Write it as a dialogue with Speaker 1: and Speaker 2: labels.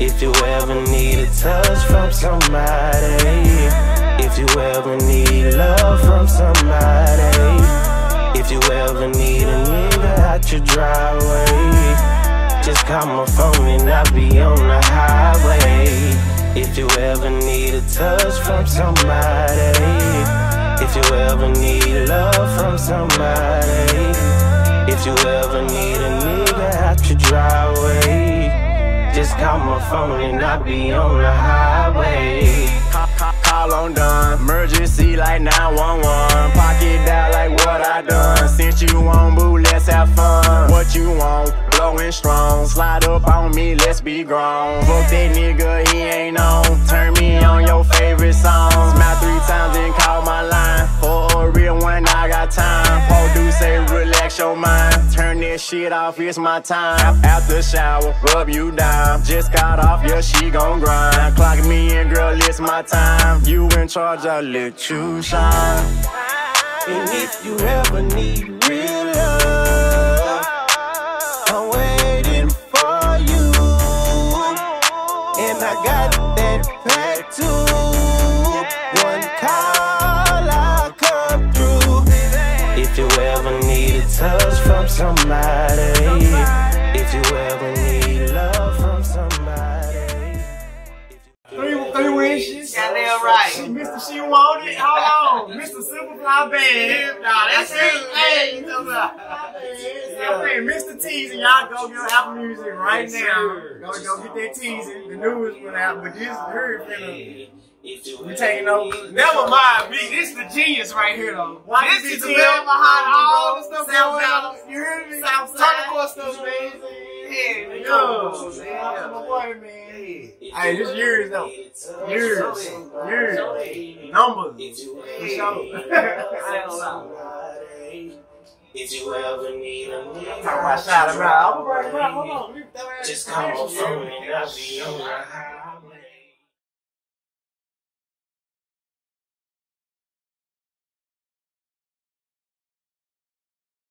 Speaker 1: If you ever need a touch from somebody, if you ever need love from somebody, if you ever need a nigga out your driveway, just call my phone and I'll be on the highway. If you ever need a touch from somebody, if you ever need love from somebody, if you ever need a nigga out your driveway, just call my phone and I'll be on the highway.
Speaker 2: Call, on done. Emergency like 911. Pocket down like what I done. Since you on boo, let's have fun. What you want? Blowing strong. Slide up on me, let's be grown. Fuck that nigga, he ain't on. Turn me on your favorite songs. Shit off, it's my time. After shower, rub you down. Just got off, yeah, she gon' grind. Clock me in, girl, it's my time. You in charge, I'll let you shine.
Speaker 1: And if you ever need real love, a touch from somebody, if you ever need love from somebody.
Speaker 3: Three, three wishes.
Speaker 4: Goddamn right.
Speaker 3: She, Mr. She Want It. Hold on. Mr. Superfly Band.
Speaker 4: Nah, that's it. Hey,
Speaker 3: Yeah. Okay, Mr. Teasing. Y'all go get Apple Music right now. Go, go get that teasing. The newest one out. But this her finna. We taking over.
Speaker 4: Never mind me. This is the genius right here, though.
Speaker 3: Watch
Speaker 4: this is the man behind all the stuff
Speaker 3: South
Speaker 4: going on.
Speaker 3: You heard me?
Speaker 4: South Turtle stuff, man. Yeah, they go.
Speaker 3: Yeah, my boy, man. Hey, this years though. Years. Years. Numbers. For sure.
Speaker 1: If you ever need a nigga,
Speaker 3: Talk about shot him out. I'm right, right, hold on.
Speaker 1: just call my phone and I'll be on the high.